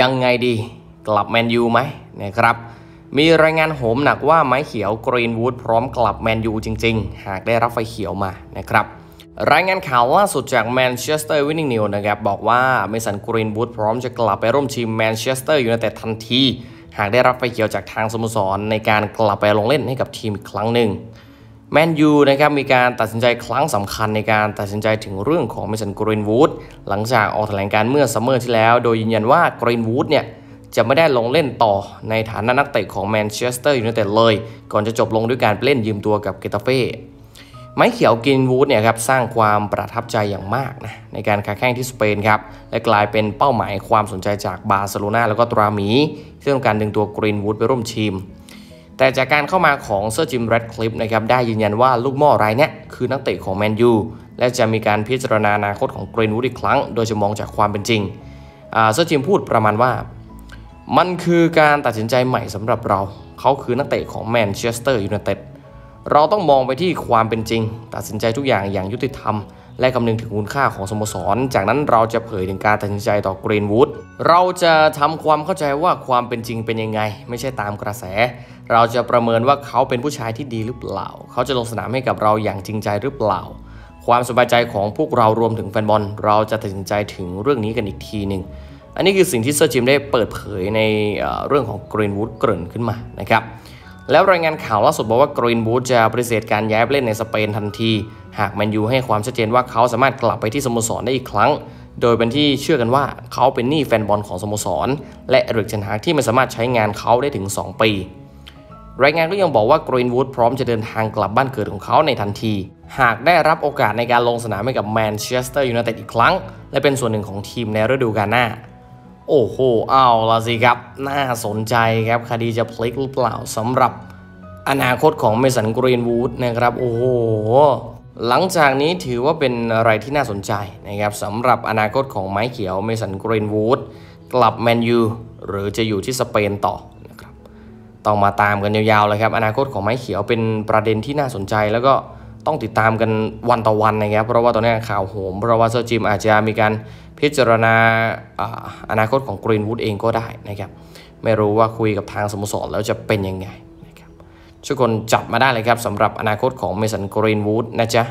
ยังไงดีกลับแมนยูไหมนะครับมีรายงานโหมหนักว่าไม้เขียวกรีนวูดพร้อมกลับแมนยูจริง ๆ หากได้รับไฟเขียวมานะครับรายงานข่าวล่าสุดจากแมนเชสเตอร์อีฟนิงนิวส์นะครับบอกว่าเมสันกรีนวูดพร้อมจะกลับไปร่วมทีมแมนเชสเตอร์ยูไนเต็ดทันที หากได้รับไฟเขียวจากทางสโมสรในการกลับไปลงเล่นให้กับทีมอีกครั้งหนึ่ง แมนยูนะครับมีการตัดสินใจครั้งสำคัญในการตัดสินใจถึงเรื่องของเมสันกรีนวูดหลังจากออกแถลงการณ์เมื่อซัมเมอร์ที่แล้ว โดยยืนยันว่ากรีนวูดเนี่ยจะไม่ได้ลงเล่นต่อในฐานะนักเตะของแมนเชสเตอร์ยูไนเต็ดเลย ก่อนจะจบลงด้วยการไปเล่นยืมตัวกับเกตาเฟ่ไม้เขียวกรีนวูดเนี่ยครับสร้างความประทับใจอย่างมากนะในการค้าแข่งที่สเปนครับและกลายเป็นเป้าหมายความสนใจจากบาร์เซโลนาแล้วก็ตราหมีที่ต้องการดึงตัวกรีนวูดไปร่วมทีม แต่จากการเข้ามาของเซอร์จิมแรดคลิปนะครับได้ยืนยันว่าลูกหม้อรายนี้คือนักเตะของแมนยูและจะมีการพิจารณาอนาคตของกรีนวูดอีกครั้ง โดยจะมองจากความเป็นจริงเซอร์จิมพูดประมาณว่า มันคือการตัดสินใจใหม่สำหรับเรา เขาคือนักเตะของแมนเชสเตอร์ยูไนเต็ดเราต้องมองไปที่ความเป็นจริง ตัดสินใจทุกอย่างอย่างยุติธรรม และคำนึงถึงคุณค่าของสโมสร จากนั้นเราจะเผยถึงการตัดสินใจต่อกรีนวูดเราจะทำความเข้าใจว่าความเป็นจริงเป็นยังไง ไม่ใช่ตามกระแส เราจะประเมินว่าเขาเป็นผู้ชายที่ดีหรือเปล่า เขาจะลงสนามให้กับเราอย่างจริงใจหรือเปล่า ความสบายใจของพวกเรารวมถึงแฟนบอล เราจะตัดสินใจถึงเรื่องนี้กันอีกทีหนึ่งอันนี้คือสิ่งที่เซอร์จิมได้เปิดเผยในเรื่องของกรีนวูดเกริ่นขึ้นมานะครับแล้วรายงานข่าวล่าสุดบอกว่ากรีนวูดจะปฏิเสธการย้ายไปเล่นในสเปนทันที หากแมนยูให้ความชัดเจนว่าเขาสามารถกลับไปที่สโมสรได้อีกครั้ง โดยเป็นที่เชื่อกันว่าเขาเป็นหนี้แฟนบอลของสโมสร และเอริกเทนฮากที่ไม่สามารถใช้งานเขาได้ถึง 2 ปี รายงานก็ยังบอกว่ากรีนวูดพร้อมจะเดินทางกลับบ้านเกิดของเขาในทันที หากได้รับโอกาสในการลงสนามให้กับแมนเชสเตอร์ยูไนเต็ดอีกครั้ง และเป็นส่วนหนึ่งของทีมในฤดูกาลหน้าโอ้โห เอาละสิครับ น่าสนใจครับ คดีจะพลิกหรือเปล่าสำหรับอนาคตของเมสันกรีนวูดนะครับ โอ้โห หลังจากนี้ถือว่าเป็นอะไรที่น่าสนใจนะครับสำหรับอนาคตของไม้เขียวเมสันกรีนวูดกลับแมนยูหรือจะอยู่ที่สเปนต่อนะครับต้องมาตามกันยาวๆเลยครับ อนาคตของไม้เขียวเป็นประเด็นที่น่าสนใจ แล้วก็ต้องติดตามกันวันต่อวันนะครับเพราะว่าตอนนี้ข่าวโหมเพราะว่าเซอร์จิมอาจจะมีการพิจารณาอนาคตของกรีนวูดเองก็ได้นะครับไม่รู้ว่าคุยกับทางสโมสรแล้วจะเป็นยังไง ทุกคนจับมาได้เลยครับสำหรับอนาคตของเมสันกรีนวูดนะจ๊ะ